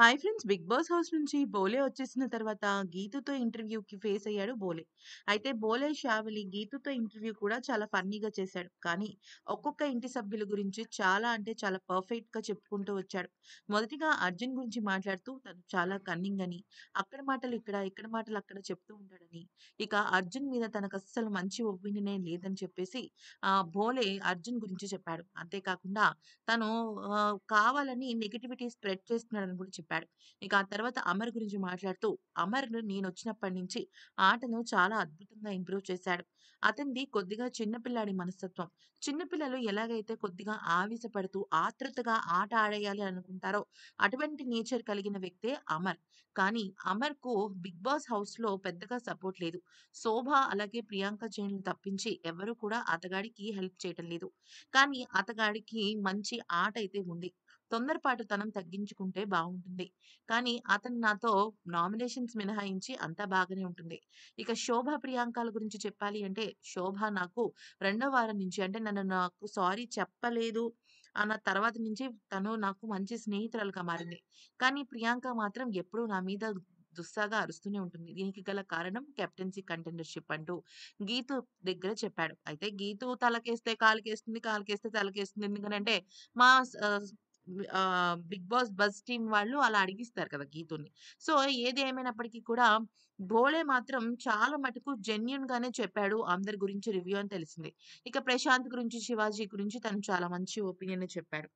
Hi friends! 'Bigg Boss' house నుంచి బోలే వచ్చేసిన తర్వాత గీతుతో ఇంటర్వ్యూకి ఫేస్ అయ్యాడు బోలే. అయితే బోలే, షావలి గీతుతో ఇంటర్వ్యూ కూడా చాలా ఫన్నీగా చేశాడు. కానీ ఒక్కొక్క ఇంటి సభ్యుల గురించి చాలా అంటే చాలా పర్ఫెక్ట్‌గా చెప్పుకుంటూ వచ్చాడు. మొదటిగా అర్జున్ గురించి మాట్లాడుతూ తను చాలా కన్నింగ్ అని, అక్కడ మాటలు ఇక్కడ, ఇక్కడ మాటలు అక్కడ చెప్తూ ఉంటాడని, ఇక అర్జున్ మీద తనకు అస్సలు మంచి ఒపీనియనే లేదని చెప్పేసి ఆ బోలే అర్జున్ గురించి చెప్పాడు. అంతేకాకుండా తను కావాలని నెగిటివిటీ స్ప్రెడ్ చేస్తున్నాడని కూడా చెప్పాడు. ఇక ఆ తర్వాత అమర్ గురించి మాట్లాడుతూ, అమర్ నేను వచ్చినప్పటి నుంచి ఆటను చాలా అద్భుతంగా ఇంప్రూవ్ చేశాడు. అతనిది కొద్దిగా చిన్న పిల్లాడి మనస్తత్వం. చిన్నపిల్లలు ఎలాగైతే కొద్దిగా ఆవేశపడుతూ, ఆతృతగా ఆట ఆడేయాలి అనుకుంటారో, అటువంటి నేచర్ కలిగిన వ్యక్తే అమర్. కానీ అమర్కు 'బిగ్ బాస్' హౌస్లో పెద్దగా సపోర్ట్ లేదు. శోభ అలాగే ప్రియాంక జైన్‌లు తప్పించి ఎవరు కూడా అతగాడికి హెల్ప్ చేయటం లేదు. కానీ అతగాడికి మంచి ఆట అయితే ఉంది. తొందరపాటుతనం తగ్గించుకుంటే బాగుంటుంది కానీ అతను నాతో నామినేషన్స్ మినహాయించి అంతా బాగానే ఉంటుంది. ఇక శోభ, ప్రియాంకాల గురించి చెప్పాలి అంటే, శోభ నాకు రెండో వారం నుంచి అంటే నన్ను నాకు సారీ చెప్పలేదు అన్న తర్వాత నుంచి తను నాకు మంచి స్నేహితురాలుగా మారింది. కానీ ప్రియాంక మాత్రం ఎప్పుడూ నా మీద దుస్సాగా అరుస్తూనే ఉంటుంది. దీనికి గల కారణం కెప్టెన్సీ కంటెండర్‌షిప్ అంటూ గీతు దగ్గర చెప్పాడు. అయితే గీతు తలకేస్తే కాలుకేస్తుంది, కాలుకేస్తే తలకేస్తుంది. ఎందుకనంటే మా 'బిగ్ బాస్' బజ్ టీమ్ వాళ్ళు అలా అడిగిస్తారు కదా గీతుని. సో, ఏది ఏమైనప్పటికీ కూడా బోలే మాత్రం చాలా మటుకు జెన్యున్ గానే చెప్పాడు అందరి గురించి రివ్యూ అని తెలిసింది. ఇక ప్రశాంత్ గురించి, శివాజీ గురించి తను చాలా మంచి ఒపీనియన్ చెప్పాడు.